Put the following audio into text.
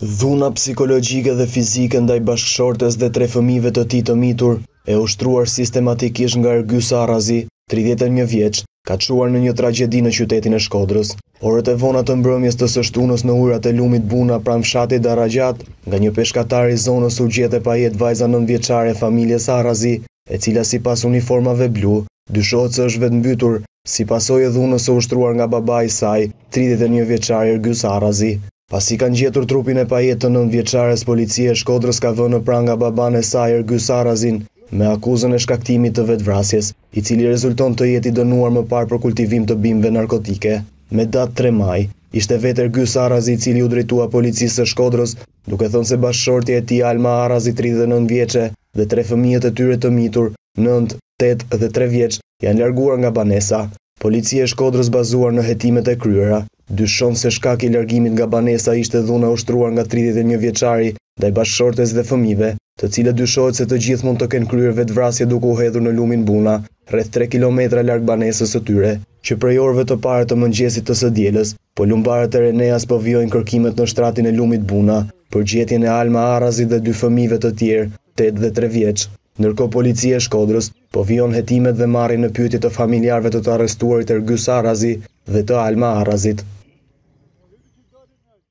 Dhuna psikologjike dhe fizike ndaj bashkëshortes dhe tre fëmijëve të tij të mitur, e ushtruar sistematikisht nga Ergys Arrazi, tridhjetë e një vjeç, ka çuar në një tragjedi në qytetin e Shkodrës. Orët e vona të mbrëmjes të së shtunës në ujërat e lumit Buna pranë fshatit Darragjat, nga një peshkatar i zonës u gjet e pajetë vajza nëntë vjeçare e familjes Arrazi, e cila sipas uniformave blu, dyshohet se është vetëmbytur, si pasojë e dhunës së ushtruar nga babai i saj, tridhjetë e një vjeçari Ergys Arrazi. Pasi kanë gjetur trupin e pajetë të nëntë vjeçares policia e Shkodrës ka vënë në pranga babanë e saj Ergys Arrazin me akuzën e shkaktimit të vetëvrasjes, i cili rezulton të jetë i dënuar më parë për kultivim të bimëve narkotike. Me datë tre maj, ishte vetë Ergys Arrazi i cili iu drejtua policisë së Shkodrës duke thënë se bashkëshortja e tij Alma Arrazi tridhjetë e nëntë vjeçe dhe tre fëmijët e tyre të mitur, nëntë, tetë dhe tre vjeç, janë larguar nga banesa. Policia e Shkodrës bazuar në hetimet e kryera, dyshon se shkak i largimit nga banesa ishte dhuna e ushtruar nga tridhjetë e një vjeçari ndaj bashkëshortes dhe fëmijëve, të cilët dyshohet se të gjithë mund të kenë kryer vetëvrasje duke u hedhur në lumin Buna, rreth tre kilometra larg banesës së tyre. Që prej orëve të para të mëngjesit të së dielës, Polumbarët e RENEA-s po vijojnë kërkimet në shtratin e lumit Buna për gjetjen e Alma Arrazit dhe dy fëmijëve të tjerë, tetë dhe tre vjeç. Ndërkohë Policia e Shkodrës po vijon hetimet dhe marrjen në pyetje të familjarëve të të arrestuarit Ergys Arrazi dhe të Alma Arrazit.